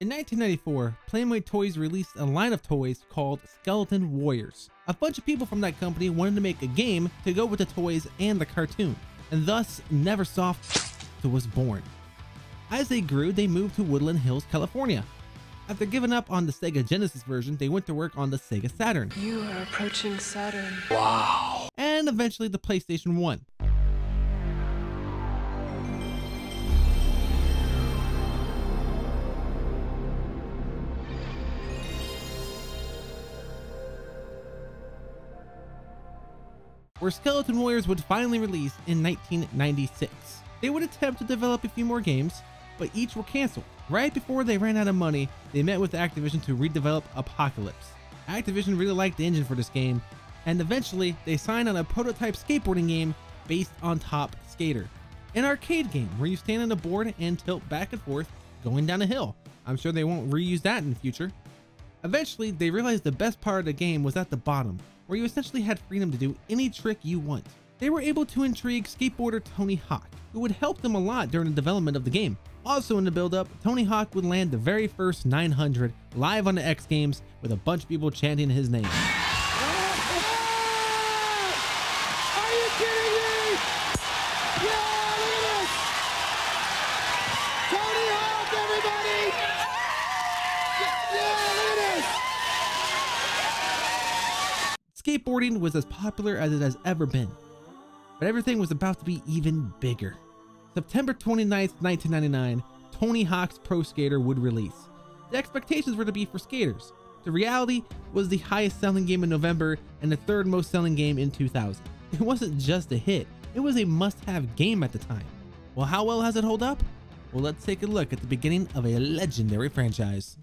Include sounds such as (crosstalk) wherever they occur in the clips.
In 1994, Playmobil Toys released a line of toys called Skeleton Warriors. A bunch of people from that company wanted to make a game to go with the toys and the cartoon, and thus Neversoft was born. As they grew, they moved to Woodland Hills, California. After giving up on the Sega Genesis version, they went to work on the Sega Saturn. You are approaching Saturn. Wow. And eventually the PlayStation 1. Where Skeleton Warriors would finally release in 1996. They would attempt to develop a few more games, but each were canceled. Right before they ran out of money, they met with Activision to redevelop Apocalypse. Activision really liked the engine for this game, and eventually they signed on a prototype skateboarding game based on Top Skater, an arcade game where you stand on a board and tilt back and forth going down a hill. I'm sure they won't reuse that in the future. Eventually, they realized the best part of the game was at the bottom, where you essentially had freedom to do any trick you want. They were able to intrigue skateboarder Tony Hawk, who would help them a lot during the development of the game. Also in the build-up, Tony Hawk would land the very first 900 live on the X Games with a bunch of people chanting his name. Skateboarding was as popular as it has ever been, but everything was about to be even bigger. September 29th, 1999, Tony Hawk's Pro Skater would release. The expectations were to be for skaters. The reality was the highest selling game in November and the third most selling game in 2000. It wasn't just a hit, it was a must-have game at the time. Well, how well has it hold up? Well, let's take a look at the beginning of a legendary franchise.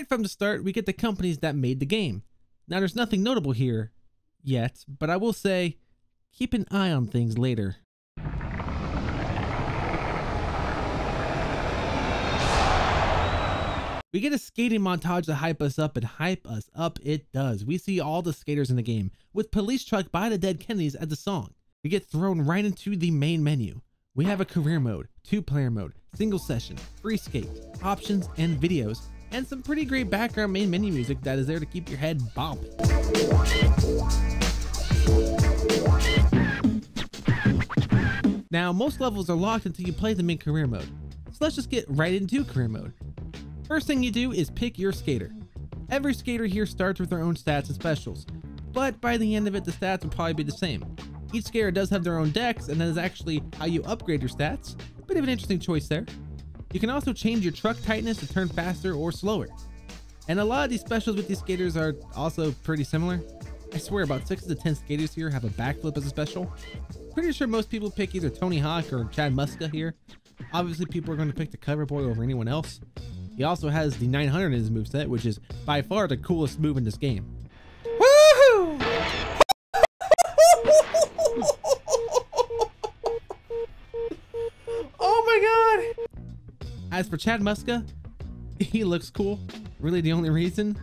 Right from the start, we get the companies that made the game. Now there's nothing notable here yet, but I will say, keep an eye on things later. We get a skating montage to hype us up and hype us up it does. We see all the skaters in the game with Police Truck by the Dead Kennedys as the song. We get thrown right into the main menu. We have a career mode, two player mode, single session, free skate, options, and videos and some pretty great background main menu music that is there to keep your head bopping. Now, most levels are locked until you play them in career mode, so let's just get right into career mode. First thing you do is pick your skater. Every skater here starts with their own stats and specials, but by the end of it, the stats will probably be the same. Each skater does have their own decks, and that is actually how you upgrade your stats. Bit of an interesting choice there. You can also change your truck tightness to turn faster or slower. And a lot of these specials with these skaters are also pretty similar. I swear about 6 to 10 skaters here have a backflip as a special. Pretty sure most people pick either Tony Hawk or Chad Muska here. Obviously people are going to pick the cover boy over anyone else. He also has the 900 in his moveset, which is by far the coolest move in this game. As for Chad Muska, (laughs) he looks cool. Really the only reason?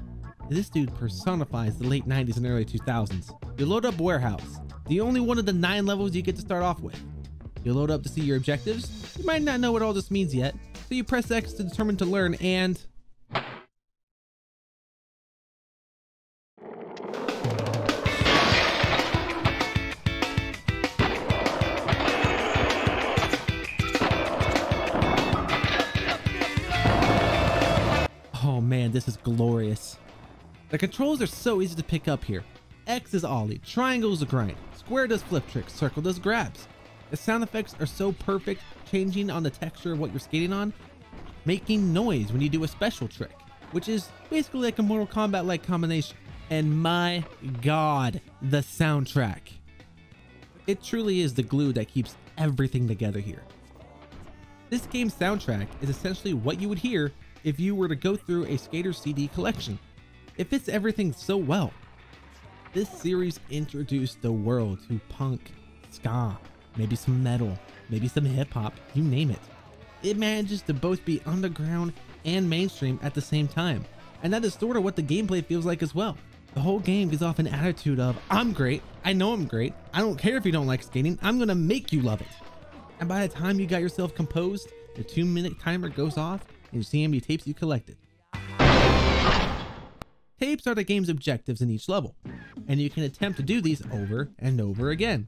This dude personifies the late 90s and early 2000s. You load up Warehouse, the only one of the nine levels you get to start off with. You load up to see your objectives. You might not know what all this means yet, so you press X to determine to learn and is glorious. The controls are so easy to pick up here. X is ollie, triangle is a grind, square does flip tricks, circle does grabs. The sound effects are so perfect, changing on the texture of what you're skating on, making noise when you do a special trick, which is basically like a Mortal Kombat-like combination. And my god, the soundtrack. It truly is the glue that keeps everything together here. This game's soundtrack is essentially what you would hear if you were to go through a skater CD collection. It fits everything so well. This series introduced the world to punk, ska, maybe some metal, maybe some hip hop, you name it. It manages to both be underground and mainstream at the same time, and that is sort of what the gameplay feels like as well. The whole game gives off an attitude of, I'm great, I know I'm great, I don't care if you don't like skating, I'm gonna make you love it. And by the time you got yourself composed, the two minute timer goes off and you see how many tapes you collected. Tapes are the game's objectives in each level, and you can attempt to do these over and over again.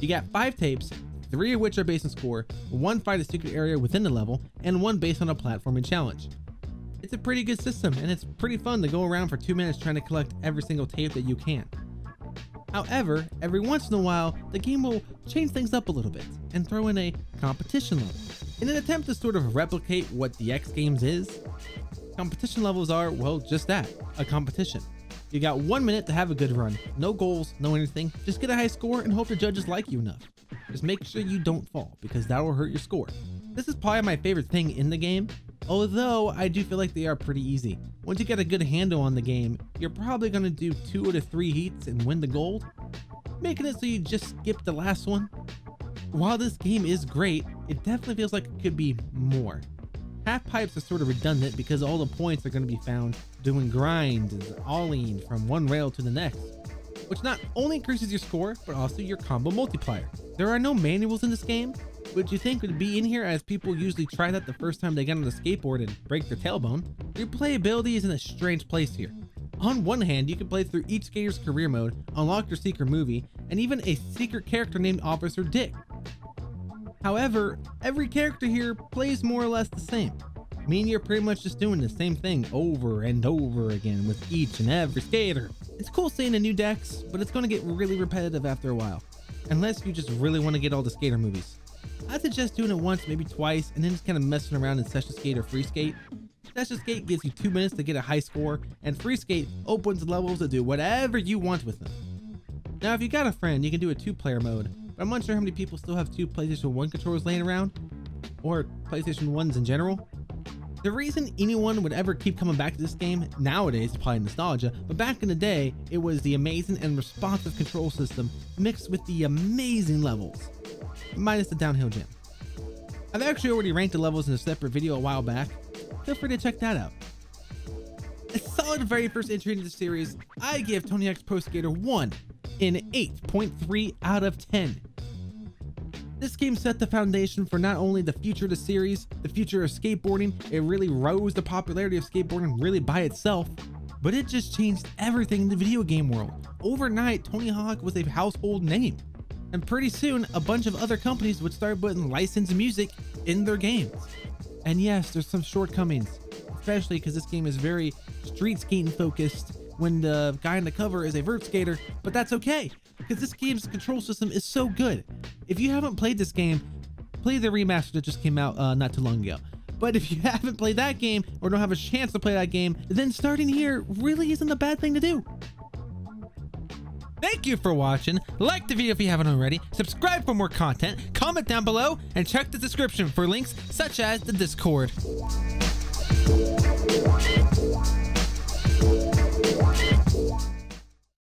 You got five tapes, three of which are based on score, one fight a secret area within the level, and one based on a platforming challenge. It's a pretty good system, and it's pretty fun to go around for two minutes trying to collect every single tape that you can. However, every once in a while, the game will change things up a little bit and throw in a competition level. In an attempt to sort of replicate what the X Games is, competition levels are, well, just that, a competition. You got one minute to have a good run. No goals, no anything. Just get a high score and hope the judges like you enough. Just make sure you don't fall because that will hurt your score. This is probably my favorite thing in the game, although I do feel like they are pretty easy. Once you get a good handle on the game, you're probably going to do two to three heats and win the gold, making it so you just skip the last one. While this game is great, it definitely feels like it could be more. Half pipes are sort of redundant because all the points are going to be found doing grinds and olling from one rail to the next, which not only increases your score, but also your combo multiplier. There are no manuals in this game, which you think would be in here as people usually try that the first time they get on the skateboard and break their tailbone. Your playability is in a strange place here. On one hand, you can play through each skater's career mode, unlock your secret movie, and even a secret character named Officer Dick, However, every character here plays more or less the same, meaning you're pretty much just doing the same thing over and over again with each and every skater. It's cool seeing the new decks, but it's going to get really repetitive after a while, unless you just really want to get all the skater movies. I'd suggest doing it once, maybe twice, and then just kind of messing around in Session Skate or Free Skate. Session Skate gives you two minutes to get a high score, and Free Skate opens levels to do whatever you want with them. Now, if you got a friend, you can do a two-player mode, but I'm unsure how many people still have two PlayStation 1 controllers laying around, or PlayStation 1s in general. The reason anyone would ever keep coming back to this game nowadays is probably nostalgia, but back in the day, it was the amazing and responsive control system mixed with the amazing levels, minus the downhill jam. I've actually already ranked the levels in a separate video a while back. Feel free to check that out. A solid very first entry into the series, I give Tony Hawk's Pro Skater 1 in 8.3 out of 10. This game set the foundation for not only the future of the series, the future of skateboarding, it really rose the popularity of skateboarding really by itself, but it just changed everything in the video game world. Overnight, Tony Hawk was a household name. And pretty soon, a bunch of other companies would start putting licensed music in their games. And yes, there's some shortcomings, especially because this game is very street skating focused when the guy on the cover is a vert skater, but that's okay because this game's control system is so good. If you haven't played this game, play the remaster that just came out uh, not too long ago. But if you (laughs) haven't played that game or don't have a chance to play that game, then starting here really isn't a bad thing to do. Thank you for watching. Like the video if you haven't already. Subscribe for more content. Comment down below and check the description for links such as the Discord.